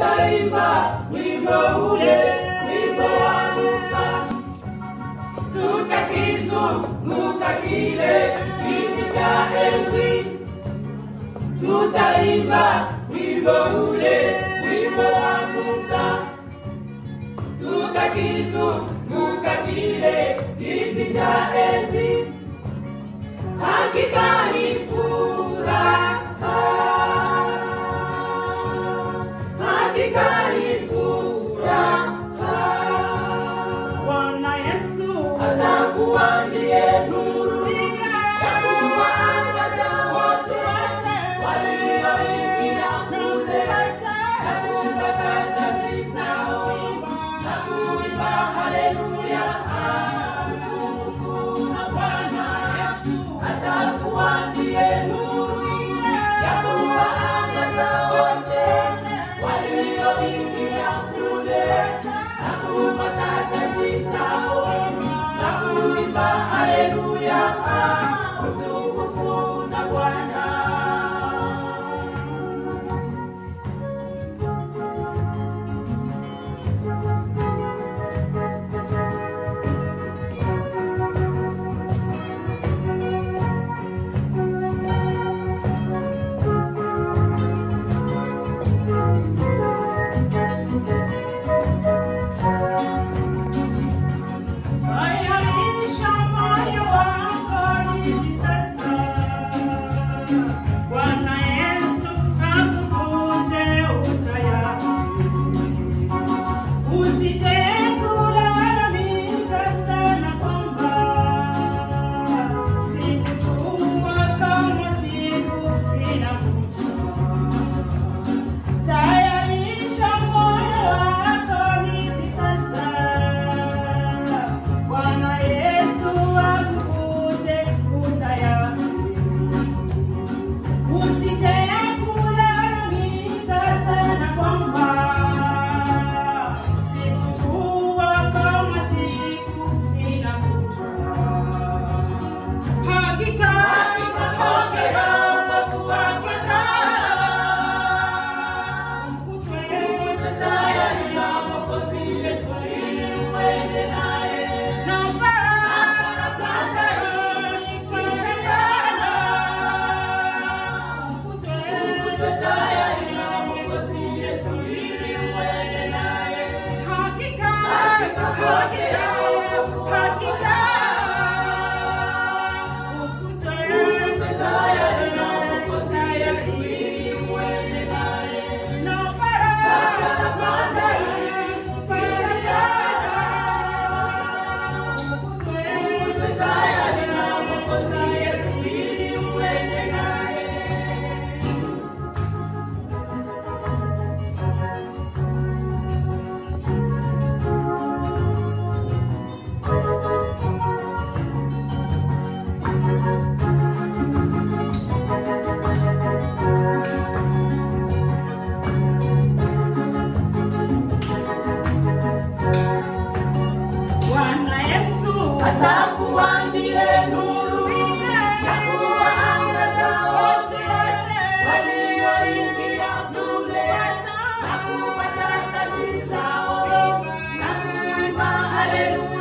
tutaimba wimbo ule, wimbo wa Musa, tutakizunguka kile kiti cha enzi, tutaimba wimbo ule, wimbo wa Musa, tutakizunguka kile kiti cha enzi, hakika Hallelujah, hallelujah. Hallelujah.